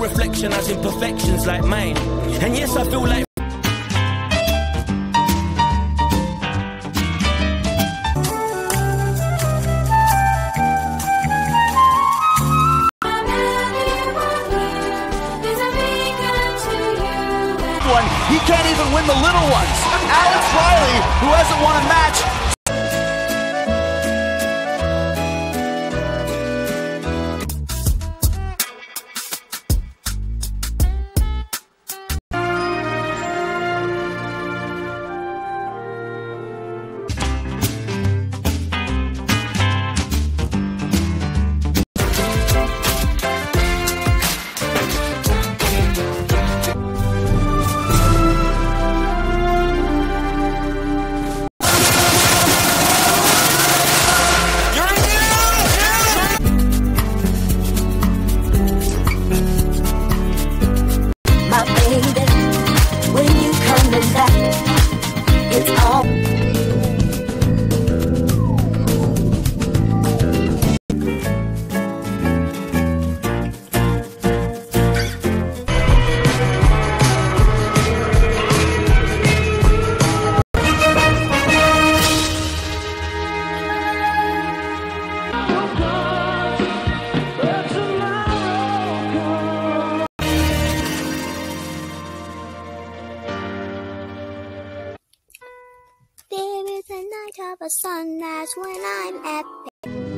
reflection has imperfections like mine. And yes, I feel like. He can't even win the little ones. Alex Riley, who hasn't won a match, when I'm at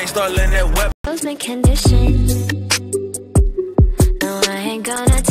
thing, start letting that wet. Those my conditions. No, I ain't gonna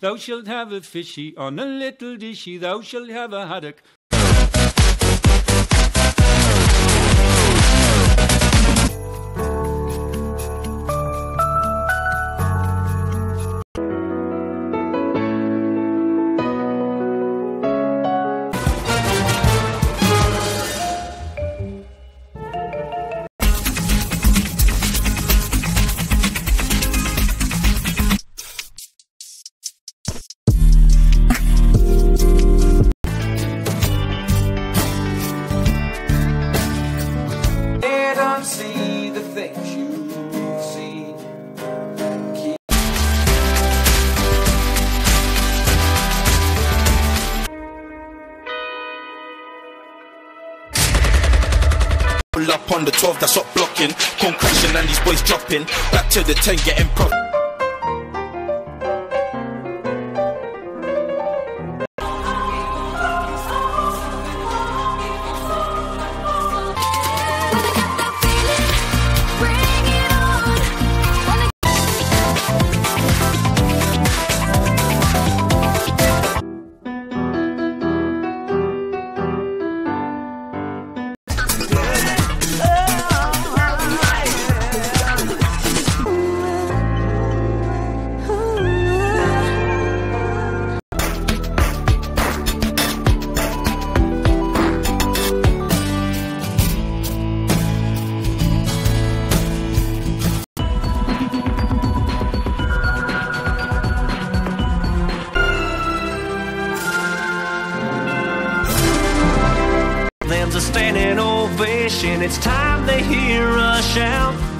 thou shalt have a fishy on a little dishy, thou shalt have a haddock. Pull up on the 12, that's not blocking. Crashing and these boys dropping. Back to the 10, getting prof. Them's a standing ovation. It's time they hear us shout.